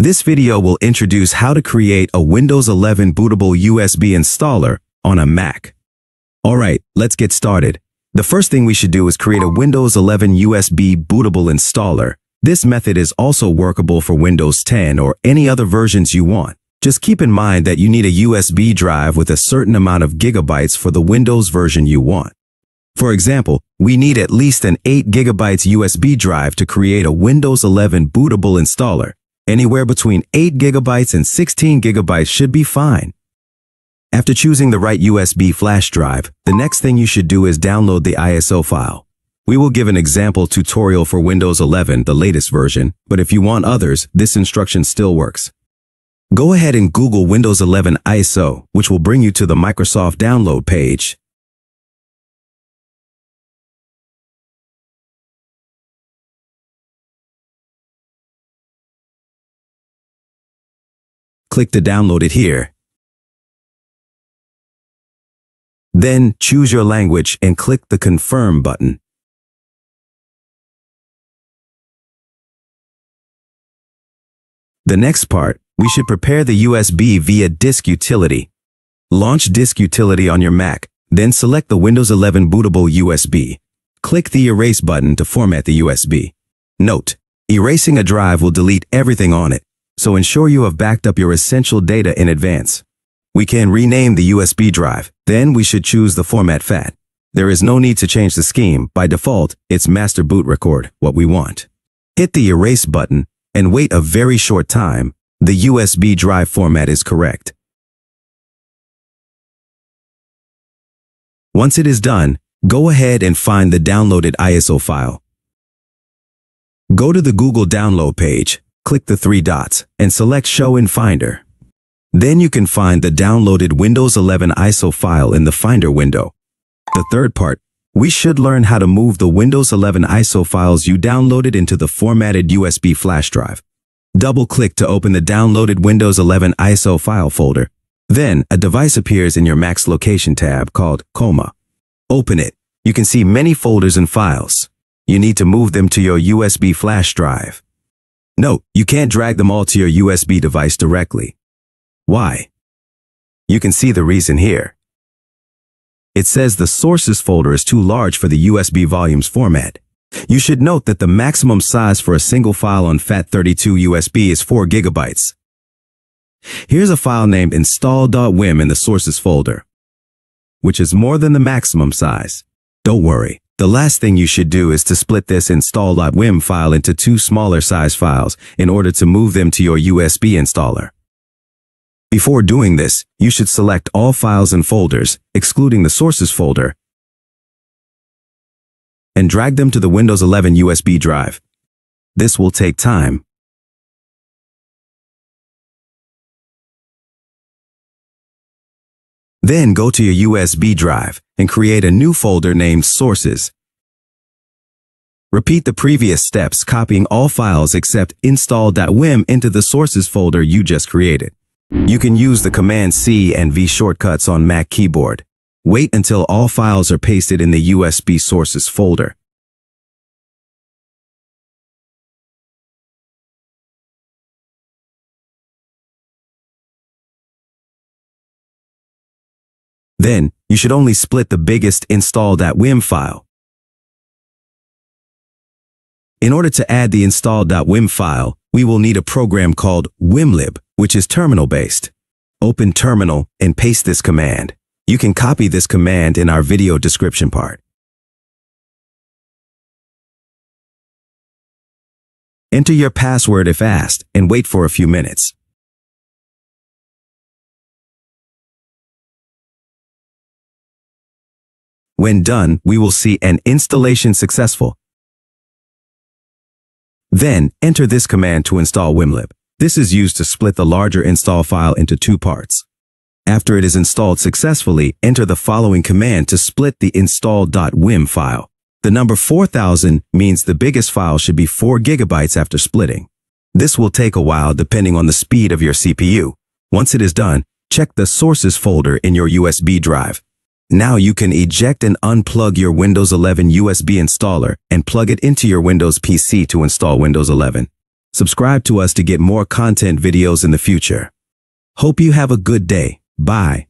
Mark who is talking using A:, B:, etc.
A: This video will introduce how to create a Windows 11 bootable USB installer on a Mac. Alright, let's get started. The first thing we should do is create a Windows 11 USB bootable installer. This method is also workable for Windows 10 or any other versions you want. Just keep in mind that you need a USB drive with a certain amount of gigabytes for the Windows version you want. For example, we need at least an 8 gigabytes USB drive to create a Windows 11 bootable installer. Anywhere between 8 gigabytes and 16 gigabytes should be fine. After choosing the right USB flash drive, the next thing you should do is download the ISO file. We will give an example tutorial for Windows 11, the latest version, but if you want others, this instruction still works. Go ahead and Google Windows 11 ISO, which will bring you to the Microsoft download page. Click to download it here. Then choose your language and click the Confirm button. The next part, we should prepare the USB via Disk Utility. Launch Disk Utility on your Mac, then select the Windows 11 bootable USB. Click the Erase button to format the USB. Note, erasing a drive will delete everything on it, so ensure you have backed up your essential data in advance. We can rename the USB drive, then we should choose the format FAT. There is no need to change the scheme, by default, it's master boot record, what we want. Hit the erase button and wait a very short time, the USB drive format is correct. Once it is done, go ahead and find the downloaded ISO file. Go to the Google download page, click the three dots, and select Show in Finder. Then you can find the downloaded Windows 11 ISO file in the Finder window. The third part, we should learn how to move the Windows 11 ISO files you downloaded into the formatted USB flash drive. Double-click to open the downloaded Windows 11 ISO file folder. Then, a device appears in your Mac's location tab called Coma. Open it. You can see many folders and files. You need to move them to your USB flash drive. Note, you can't drag them all to your USB device directly. Why? You can see the reason here. It says the sources folder is too large for the USB volumes format. You should note that the maximum size for a single file on FAT32 USB is 4 gigabytes. Here's a file named install.wim in the sources folder, which is more than the maximum size. Don't worry, the last thing you should do is to split this install.wim file into two smaller size files in order to move them to your USB installer. Before doing this, you should select all files and folders, excluding the sources folder, and drag them to the Windows 11 USB drive. This will take time. Then go to your USB drive and create a new folder named Sources. Repeat the previous steps, copying all files except install.wim into the Sources folder you just created. You can use the Command C and V shortcuts on Mac keyboard. Wait until all files are pasted in the USB sources folder. Then, you should only split the biggest install.wim file. In order to add the install.wim file, we will need a program called wimlib which is terminal-based. Open terminal and paste this command. You can copy this command in our video description part. Enter your password if asked and wait for a few minutes. When done, we will see an installation successful. Then, enter this command to install Wimlib. This is used to split the larger install file into two parts. After it is installed successfully, enter the following command to split the install.wim file. The number 4000 means the biggest file should be 4 gigabytes after splitting. This will take a while depending on the speed of your CPU. Once it is done, check the sources folder in your USB drive. Now you can eject and unplug your Windows 11 USB installer and plug it into your Windows PC to install Windows 11. Subscribe to us to get more content videos in the future. Hope you have a good day. Bye.